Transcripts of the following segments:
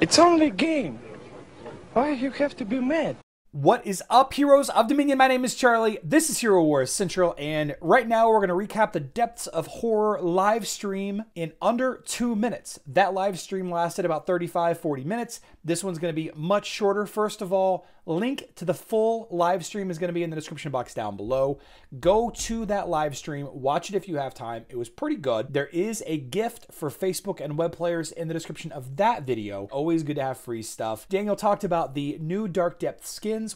It's only a game. Why you have to be mad? What is up, heroes of Dominion? My name is Charlie. This is Hero Wars Central, and right now we're going to recap the Depths of Horror live stream in under two minutes. That live stream lasted about 35 40 minutes. This one's going to be much shorter. First of all, link to the full live stream is going to be in the description box down below. Go to that live stream, watch it if you have time. It was pretty good. There is a gift for Facebook and web players in the description of that video. Always good to have free stuff. Daniel talked about the new Dark Depth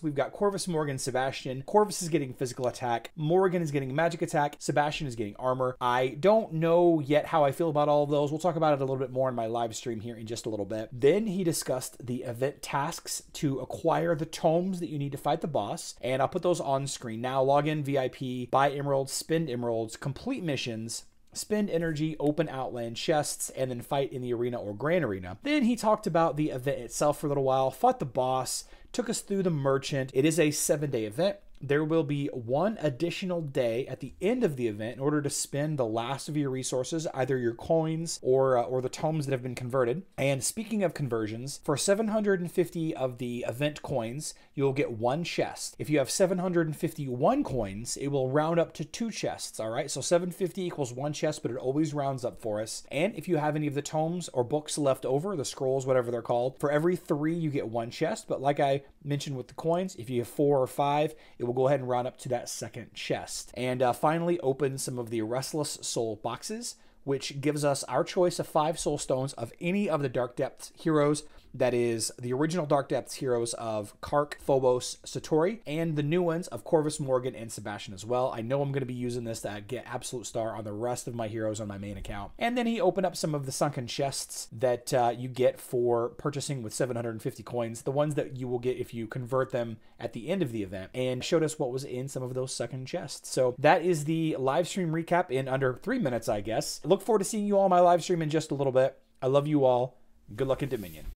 We've got Corvus, Morrigan, Sebastian. Corvus is getting physical attack. Morrigan is getting magic attack. Sebastian is getting armor. I don't know yet how I feel about all of those. We'll talk about it a little bit more in my live stream here in just a little bit. Then he discussed the event tasks to acquire the tomes that you need to fight the boss, and I'll put those on screen now. Log in VIP, buy emeralds, spend emeralds, complete missions, spend energy, open outland chests, and then fight in the arena or grand arena. Then he talked about the event itself for a little while, fought the boss, took us through the merchant. It is a seven day event there will be one additional day at the end of the event in order to spend the last of your resources, either your coins or uh, or the tomes that have been converted. And speaking of conversions, for 750 of the event coins, you'll get one chest. If you have 751 coins, it will round up to two chests, all right? So 750 equals one chest, but it always rounds up for us. And if you have any of the tomes or books left over, the scrolls, whatever they're called, for every 3 you get one chest, but like I mentioned with the coins, if you have 4 or 5, it will go ahead and round up to that second chest. And uh, finally, open some of the Restless Soul boxes, which gives us our choice of five soul stones of any of the Dark Depths heroes that is the original Dark Depths heroes of Karkh, Phobos, Satori, and the new ones of Corvus, Morrigan, and Sebastian as well. I know I'm going to be using this to get Absolute Star on the rest of my heroes on my main account. And then he opened up some of the sunken chests that uh, you get for purchasing with 750 coins, the ones that you will get if you convert them at the end of the event, and showed us what was in some of those sunken chests. So that is the live stream recap in under three minutes, I guess. look forward to seeing you all on my live stream in just a little bit. I love you all. Good luck in Dominion.